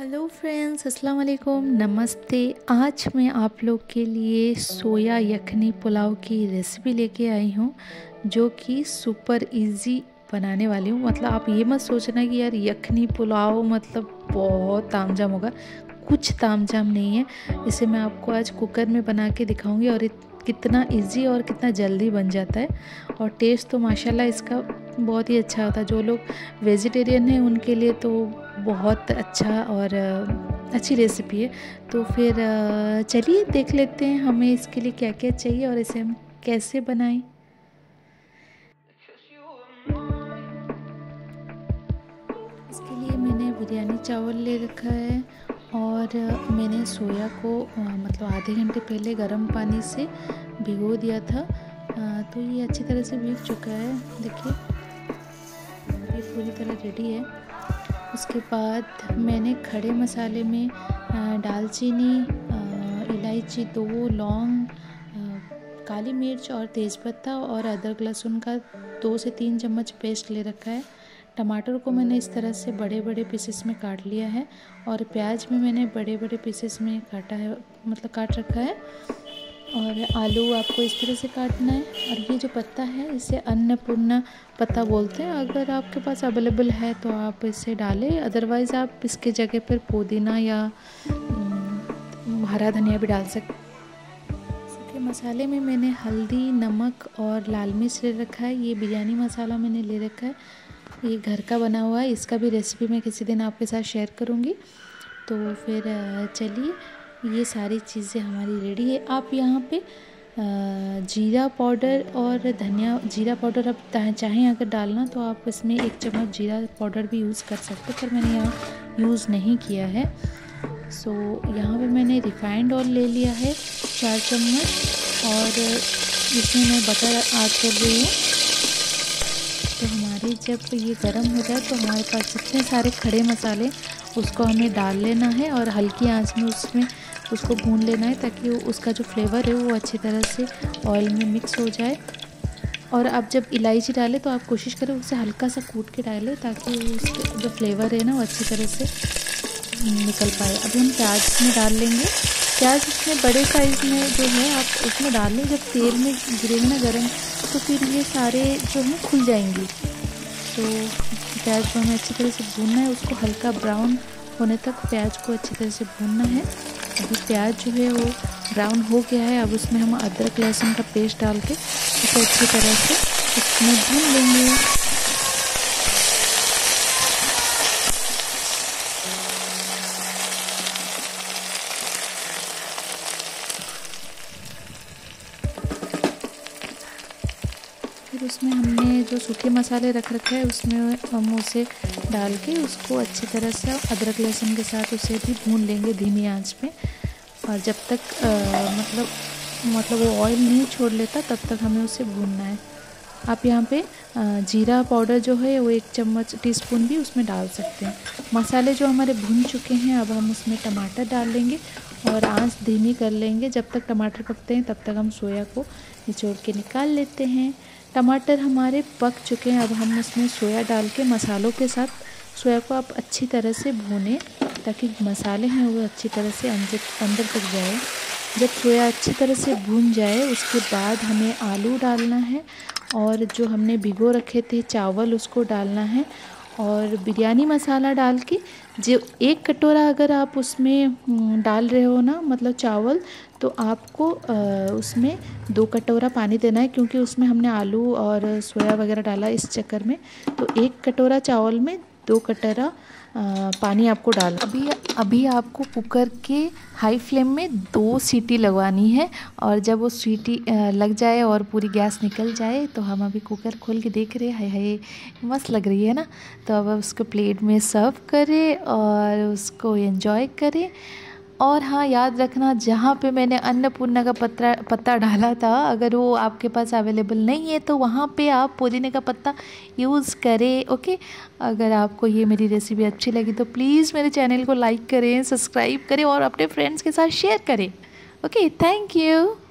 Friends अस्सलाम वालेकुम नमस्ते आज मैं आप लोग के लिए सोया यखनी पुलाव की रेसिपी लेके आई हूँ, जो कि सुपर इजी बनाने वाली हूँ। मतलब आप ये मत सोचना कि यार यखनी पुलाव मतलब बहुत तामझाम होगा। कुछ तामझाम नहीं है। इसे मैं आपको आज कुकर में बना के दिखाऊँगी और कितना इजी और कितना जल्दी बन जाता है। और टेस्ट तो माशाल्लाह इसका बहुत ही अच्छा होता है। जो लोग वेजिटेरियन हैं, उनके लिए तो बहुत अच्छा और अच्छी रेसिपी है। तो फिर चलिए देख लेते हैं हमें इसके लिए क्या क्या चाहिए और इसे हम कैसे बनाएँ। इसके लिए मैंने बिरयानी चावल ले रखा है और मैंने सोया को मतलब आधे घंटे पहले गर्म पानी से भिगो दिया था। तो ये अच्छी तरह से भीग चुका है। देखिए, ये पूरी तरह रेडी है। उसके बाद मैंने खड़े मसाले में दालचीनी इलायची, दो लौंग काली मिर्च और तेज़पत्ता और अदरक लहसुन का दो से तीन चम्मच पेस्ट ले रखा है। टमाटर को मैंने इस तरह से बड़े बड़े पीसेस में काट लिया है और प्याज भी मैंने बड़े बड़े पीसेस में काटा है मतलब काट रखा है। और आलू आपको इस तरह से काटना है और ये जो पत्ता है, इसे अन्नपूर्णा पत्ता बोलते हैं। अगर आपके पास अवेलेबल है तो आप इसे डालें। अदरवाइज़ आप इसके जगह पर पुदीना या हरा धनिया भी डाल सकते मसाले में मैंने हल्दी, नमक और लाल मिर्च ले रखा है। ये बिरयानी मसाला मैंने ले रखा है। ये घर का बना हुआ है। इसका भी रेसिपी मैं किसी दिन आपके साथ शेयर करूँगी। तो फिर, चलिए ये सारी चीज़ें हमारी रेडी है। आप यहाँ पे जीरा पाउडर और धनिया, जीरा पाउडर आप चाहें अगर डालना तो आप इसमें एक चम्मच जीरा पाउडर भी यूज़ कर सकते पर मैंने यहाँ यूज़ नहीं किया है। सो यहाँ पे मैंने रिफाइंड ऑयल ले लिया है, चार चम्मच, और इसमें मैं बटर ऐड कर रही हूँ। तो हमारे जब ये गर्म हो जाए तो हमारे पास जितने सारे खड़े मसाले, उसको हमें डाल लेना है, और हल्की आँच में उसमें उसको भून लेना है ताकि उसका जो फ्लेवर है वो अच्छी तरह से ऑयल में मिक्स हो जाए। और आप जब इलायची डालें तो आप कोशिश करें उसे हल्का सा कूट के डालें ताकि उसका जो फ्लेवर है ना वो अच्छी तरह से निकल पाए। अभी हम प्याज में डाल लेंगे। प्याज उसमें बड़े साइज़ में जो है आप उसमें डाल लें। जब तेल में गिरेंगे ना गर्म तो फिर ये सारे जो है खुल जाएँगी। तो प्याज को हमें अच्छी तरह से भूनना है। उसको हल्का ब्राउन होने तक प्याज को अच्छी तरह से भूनना है। अभी प्याज जो है वो ब्राउन हो गया है। अब उसमें हम अदरक लहसुन का पेस्ट डाल के उसे अच्छी तरह से उसमें भून लेंगे। फिर उसमें हमने जो सूखे मसाले रख रखे हैं उसमें हम उसे डाल के उसको अच्छी तरह से अदरक लहसुन के साथ उसे भी भून लेंगे धीमी आँच पे। और जब तक आ, मतलब मतलब वो ऑयल नहीं छोड़ लेता तब तक हमें उसे भूनना है। आप यहाँ पे जीरा पाउडर जो है वो एक चम्मच टीस्पून भी उसमें डाल सकते हैं। मसाले जो हमारे भून चुके हैं अब हम उसमें टमाटर डाल लेंगे और आँच धीमी कर लेंगे। जब तक टमाटर पकते हैं, तब तक हम सोया को निचोड़ के निकाल लेते हैं। टमाटर हमारे पक चुके हैं। अब हम इसमें सोया डाल के मसालों के साथ सोया को आप अच्छी तरह से भूनें ताकि मसाले हैं वो अच्छी तरह से अंदर अंदर तक जाए। जब सोया अच्छी तरह से भून जाए, उसके बाद हमें आलू डालना है और जो हमने भिगो रखे थे, चावल उसको डालना है और बिरयानी मसाला डाल के जो एक कटोरा अगर आप उसमें डाल रहे हो ना मतलब चावल तो आपको उसमें दो कटोरा पानी देना है क्योंकि उसमें हमने आलू और सोया वगैरह डाला इस चक्कर में। तो एक कटोरा चावल में दो कटरा पानी आपको डाल अभी अभी आपको कुकर के हाई फ्लेम में दो सीटी लगवानी है और जब वो सीटी लग जाए और पूरी गैस निकल जाए तो हम अभी कुकर खोल के देख रहे हैं। हाय हाय, मस्त लग रही है ना? तो अब उसको प्लेट में सर्व करें और उसको एंजॉय करें। और हाँ याद रखना, जहाँ पे मैंने अन्नपूर्णा का पत्ता पत्ता डाला था, अगर वो आपके पास अवेलेबल नहीं है तो वहाँ पे आप पुदीने का पत्ता यूज़ करें ओके अगर आपको ये मेरी रेसिपी अच्छी लगी तो प्लीज़ मेरे चैनल को लाइक करें सब्सक्राइब करें और अपने फ्रेंड्स के साथ शेयर करें ओके थैंक यू